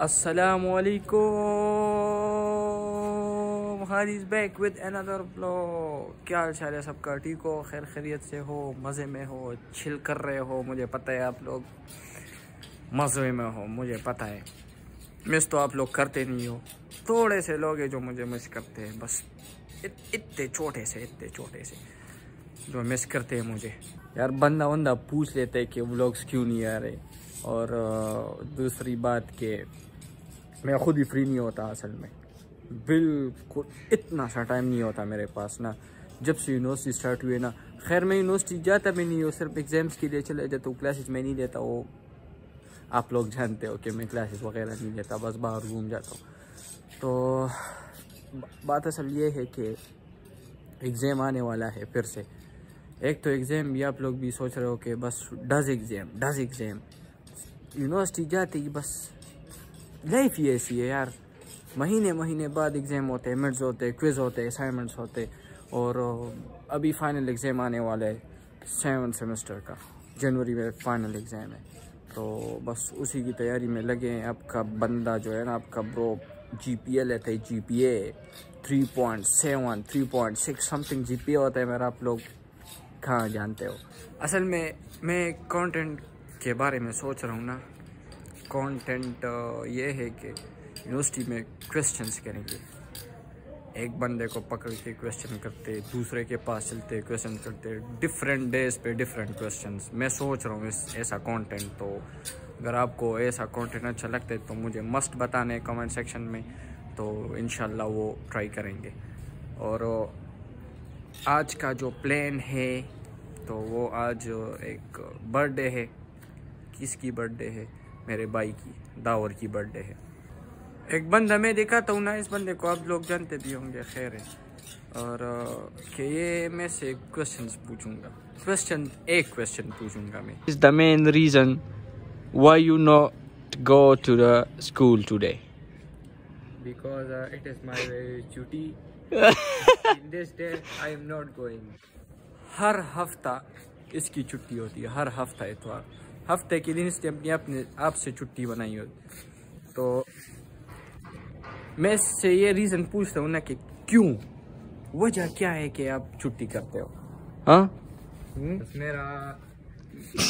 असलकुम Haris back with another blog क्या हाल चाल है सबका? ठीक हो? खैर खैरियत से हो? मज़े में हो? छिल कर रहे हो? मुझे पता है आप लोग मज़े में हो, मुझे पता है। मिस तो आप लोग करते नहीं हो। थोड़े से लोग हैं जो मुझे मिस करते हैं, बस। इतने छोटे से, इतने छोटे से जो मिस करते हैं मुझे। यार बंदा बंदा पूछ लेते हैं कि व्लॉग्स क्यों नहीं आ रहे? और दूसरी बात के मैं खुद ही फ्री नहीं होता असल में। बिल्कुल, इतना सा टाइम नहीं होता मेरे पास ना। जब से यूनिवर्सिटी स्टार्ट हुए ना, खैर मैं यूनिवर्सिटी जाता भी नहीं हूँ, सिर्फ़ एग्ज़ाम्स के लिए चले जाता हूँ क्लासेस में नहीं लेता वो आप लोग जानते हो कि मैं क्लासेस वगैरह नहीं लेता, बस बाहर घूम जाता हूँ। तो बात असल ये है कि एग्ज़ाम आने वाला है फिर से। एक तो एग्ज़ाम भी आप लोग भी सोच रहे हो कि बस डज एग्ज़ाम डज एग्ज़ाम यूनिवर्सिटी जाते ही बस लाइफ ही ऐसी है यार। महीने महीने बाद एग्ज़ाम होते हैं मिड्स होते हैं क्विज़ होते हैं असाइनमेंट्स होते, और अभी फाइनल एग्ज़ाम आने वाला है सेवन सेमेस्टर का। जनवरी में फाइनल एग्ज़ाम है। तो बस उसी की तैयारी में लगे हैं। आपका बंदा जो है ना आपका ब्रो जी पी ए लेते हैं G P A three point seven three point six something G P A होता है मेरा। आप लोग कहाँ जानते हो? असल में मैं कंटेंट के बारे में सोच रहा हूँ ना। कंटेंट ये है कि यूनिवर्सिटी में क्वेश्चंस करेंगे। एक बंदे को पकड़ के क्वेश्चन करते, दूसरे के पास चलते क्वेश्चन करते डिफरेंट डेज़ पे डिफरेंट क्वेश्चंस मैं सोच रहा हूँ इस, ऐसा कंटेंट तो अगर आपको ऐसा कंटेंट अच्छा लगता है तो मुझे मस्ट बताने कमेंट सेक्शन में तो इन वो ट्राई करेंगे। और आज का जो प्लान है तो वो आज एक बर्थडे है। किसकी बर्थडे है? मेरे भाई की दावर की बर्थडे है। एक बंदा मैं देखा था ना इस बंदे को आप लोग जानते भी होंगे खैर है। और कि ये मैं से क्वेश्चन पूछूँगा। क्वेश्चन एक क्वेश्चन पूछूँगा मैं। Is the main reason why you not go to the school today because uh, it is my uh, duty. In this day I am not going. हर हफ़्ता इसकी छुट्टी होती है हर हफ़्ता इतवार। हफ़्ते के दिन इसने अपनी अपने आप से छुट्टी बनाई हो तो मैं इससे ये रीज़न पूछता हूँ ना कि क्यों? वजह क्या है कि आप छुट्टी करते हो? हाँ? हम्म? मेरा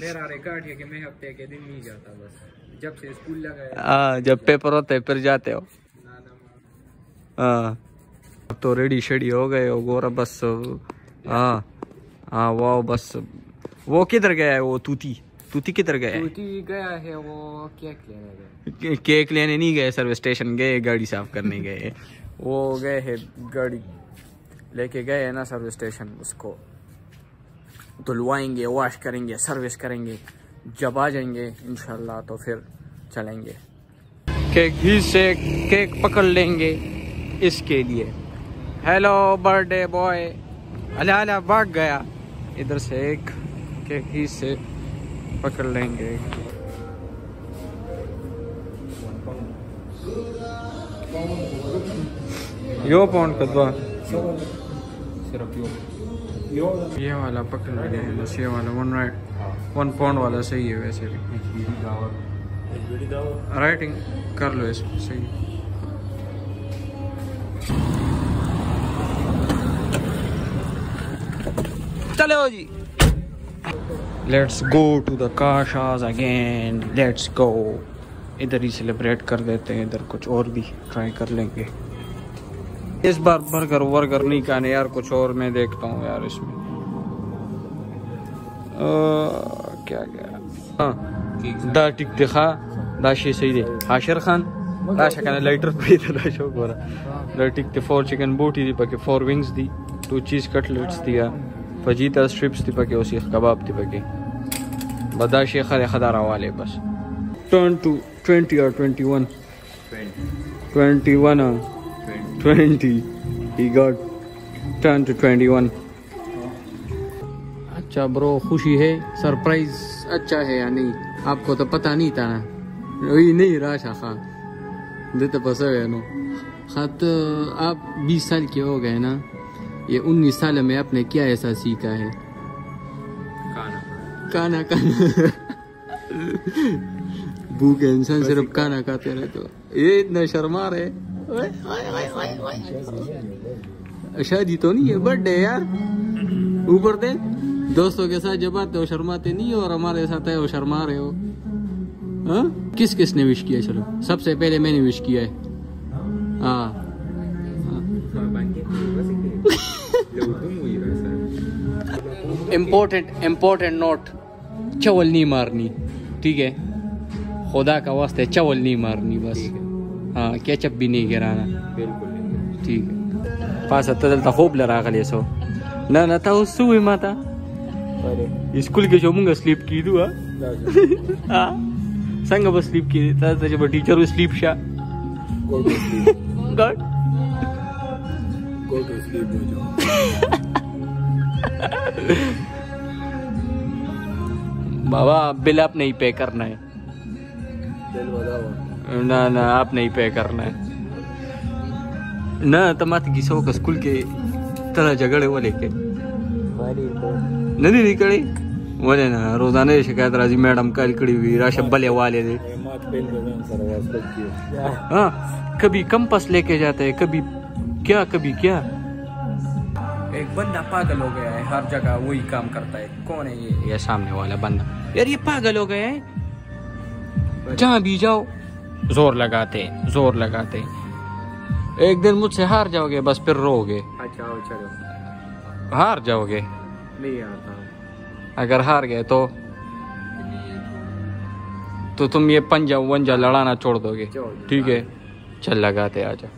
मेरा रिकॉर्ड है कि मैं हफ़्ते के दिन नहीं जाता बस। जब से स्कूल लगा हाँ जब पेपर होते फिर जाते हो। हाँ। अब तो रेडी शेडी हो गए हो गोरा बस। हाँ। हाँ वो बस। वो किधर गया है वो तूती? तूती किधर गया तूती गया है वो केक लेने गए। केक लेने नहीं गए सर्विस स्टेशन गए गाड़ी साफ़ करने गए। वो गए है गाड़ी लेके गए है ना सर्विस स्टेशन उसको। धुलवाएँगे वॉश करेंगे सर्विस करेंगे जब आ जाएँगे इनशाला तो फिर चलेंगे। केक ही से केक पकड़ लेंगे इसके लिए। हेलो बर्थडे बॉय अला अला भाग गया। इधर से एक केक ही से पकड़ लेंगे। यो पाउंड कदवा ये वाला पकड़ लेंगे, बस ये वाला वन राइट वन पाउंड वाला सही है वैसे भी। राइटिंग कर लो इसमें सही। चलो जी। लेट्स गो टू द काशाज अगेन लेट्स गो इधर ही सेलिब्रेट कर देते हैं इधर कुछ और भी ट्राई कर लेंगे। इस बार बर्गर वर्गर नहीं खाने यार कुछ और मैं देखता हूँ यार इसमें। आ, क्या क्या? हाँ दा टिक दिखा दा शे सही दे। हाशिर खान दा शकाना लाइटर पे था दा शो गोरा दा टिक ते फोर चिकन बोटी दी पके फोर विंग्स दी टू चीज़ कटलेट्स दिया। फजीता स्ट्रिप्स थी पके उसी कबाब थी पके बदा शेख खदारा वाले बस टर्न टू ट्वेंटी और twenty one twenty one twenty he got turn to twenty one अच्छा ब्रो खुशी है? सरप्राइज़ अच्छा है या नहीं? आपको तो पता नहीं था ना। वही नहीं राशा खान। देते पसंद है नो। हाँ तो आप बीस साल के हो गए ना? ये उन्नीस साल में आपने क्या ऐसा सीखा है? खाना। खाना भूखे इंसान सिर्फ़ खाना खाते रहते हो। ये इतना शर्मा रहे। शादी तो नहीं है बर्थडे यार। ऊपर दे। दोस्तों के साथ जब आते हो शर्माते नहीं हो और हमारे साथ है वो शर्मा रहे हो। हाँ? किस किस ने विश किया चलो? सबसे पहले मैंने विश किया है। हाँ। इम्पोर्टेंट इम्पोर्टेंट नोट चवल नहीं मारनी ठीक है खुदा का वास्ते चवल नहीं मारनी बस हाँ केचप भी नहीं गिराना ठीक है पास आता खूब लरा खाली सो ना ना था उससे हुई माता स्कूल के शोमुंगा स्लीप की तू हा सांगा बस स्लीप की त्याच्या टीचर स्लीप शा गड बाबा बिल आप नहीं पे करना है। ना ना आप नहीं पे करना है। ना तमात की सौ का स्कूल के तरह झगड़े वो लेके। नहीं निकले बोले ना रोज़ाना शिकायत राज़ी मैडम कल कड़ी हुई राशब भले वाले थे हाँ कभी कंपस लेके जाते हैं कभी क्या कभी क्या? एक बंदा पागल हो गया है हर जगह वही काम करता है। कौन है ये? ये सामने वाला बंदा। यार ये पागल हो गया है। जहाँ भी जाओ ज़ोर लगाते ज़ोर लगाते। एक दिन मुझसे हार जाओगे बस फिर रोगे अच्छा चलो। हार जाओगे। नहीं अगर हार गए तो? तो तुम ये पंजा वंजा लड़ाना छोड़ दोगे। ठीक है? चल लगाते आजा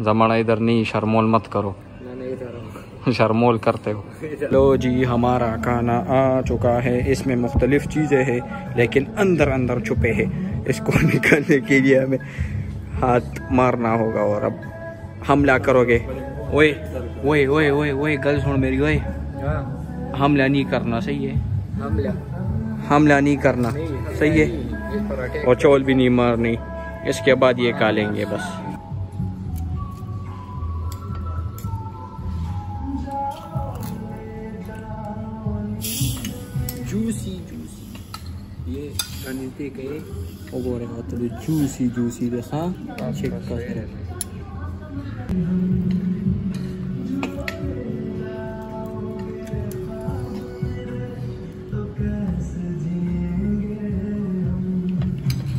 जमाना इधर नहीं शर्मोल मत करो। मैं नहीं इधर शर्मोल करते हो। लो जी हमारा खाना आ चुका है। इसमें मुख्तलिफ़ चीज़ें हैं लेकिन अंदर अंदर छुपे हैं। इसको निकालने के लिए हमें हाथ मारना होगा और अब हमला करोगे। ओए ओए ओए ओए ओए गल सुन मेरी ओए। हाँ। हमला नहीं करना सही है? हमला? हमला नहीं करना सही है? और चौल भी नहीं मारनी। इसके बाद ये कालेंगे बस। जूसी जूसी ये अनिते के जूसी जूसी देखा। चेक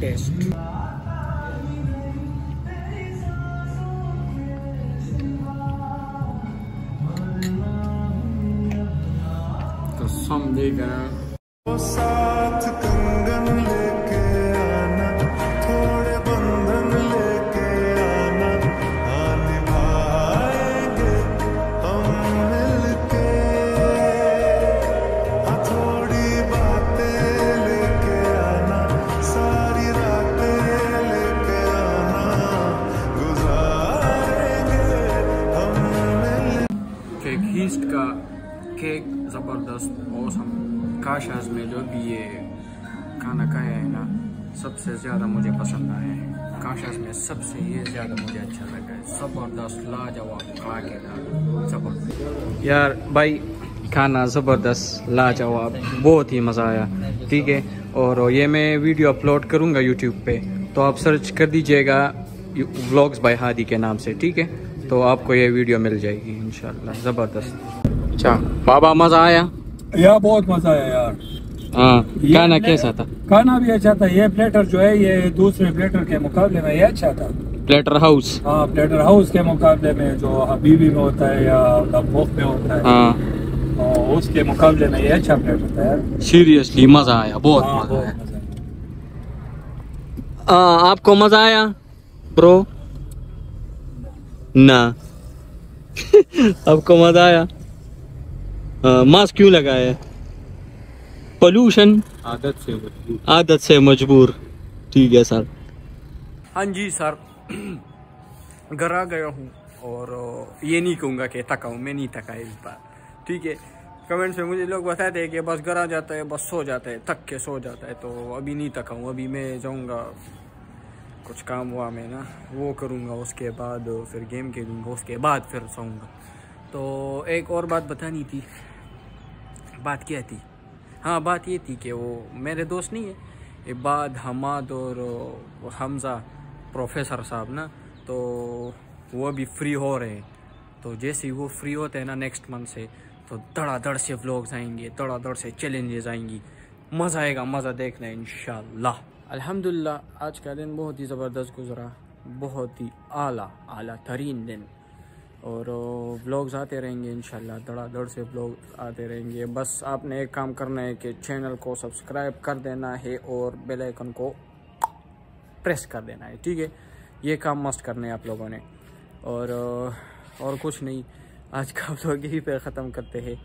टेस्ट साथ कंगन लेके आना थोड़े बंधन लेके आना हाँ निभाएँगे हम मिलके। हाँ थोड़ी बातें लेके आना सारी रातें लेके आना गुजारेंगे हम मिल का केक ज़बरदस्त औसम काशाज में जो भी ये खाना खाया है ना, सबसे ज़्यादा मुझे पसंद आया है। काश काशाज में सबसे ये ज़्यादा मुझे अच्छा लगा है। ज़बरदस्त, लाजवाब खा के ज़बरदस्त। यार भाई, खाना ज़बरदस्त, लाजवाब, बहुत ही मज़ा आया, ठीक है? और ये मैं वीडियो अपलोड करूँगा यूट्यूब पे तो आप सर्च कर दीजिएगा व्लॉग्स बाय हादी के नाम से, ठीक है? तो आपको ये वीडियो मिल जाएगी, इंशाल्लाह, ज़बरदस्त। अच्छा बाबा मज़ा आया? यार बहुत मज़ा आया यार। हाँ खाना कैसा था? खाना भी अच्छा था। ये प्लेटर जो है ये दूसरे प्लेटर के मुकाबले में ये अच्छा था। प्लेटर हाउस हाँ प्लेटर हाउस के मुकाबले में जो हबीबी में होता है या लबोक में होता है। हाँ। उसके मुकाबले में ये अच्छा प्लेटर था यार। सीरियसली मज़ा आया बहुत हाँ, मज़ा आया। आ, आपको मज़ा आया? ब्रो ना। आपको मज़ा आया? मास्क क्यों लगाया? पोल्यूशन आदत से आदत से मजबूर। ठीक है सर। हाँ जी सर। घर आ गया हूँ और ये नहीं कहूँगा कि थका हूँ मैं नहीं थका इस बार। ठीक है। कमेंट्स में मुझे लोग बताते हैं कि बस घर आ जाता है बस सो जाता है थक के सो जाता है तो अभी नहीं थका हूँ अभी मैं जाऊँगा। कुछ काम हुआ मैं ना वो करूँगा उसके बाद फिर गेम खेलूँगा उसके बाद फिर सोऊँगा। तो एक और बात बतानी थी। बात क्या थी। हाँ बात ये थी कि वो मेरे दोस्त नहीं है। इबाद हमाद और हमज़ा प्रोफेसर साहब ना तो वो अभी फ्री हो रहे हैं। तो जैसे ही वो फ्री होते हैं ना नेक्स्ट मंथ से तो धड़ाधड़ से व्लॉग्स आएँगे धड़ाधड़ से चैलेंजेस आएँगी। मज़ा आएगा, मज़ा देखना इन अल्हम्दुलिल्लाह, आज का दिन बहुत ही ज़बरदस्त गुजरा। बहुत ही आला आला तरीन दिन। और ब्लॉग्स आते रहेंगे इन धड़ाधड़ से व्लॉग आते रहेंगे। बस आपने एक काम करना है कि चैनल को सब्सक्राइब कर देना है और बेल आइकन को प्रेस कर देना है, ठीक है? ये काम मस्त करने हैं आप लोगों ने। और और कुछ नहीं, आज का व्लॉग यहीं पे ख़त्म करते हैं।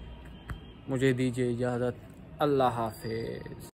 मुझे दीजिए इजाज़त, अल्लाह हाफिज़।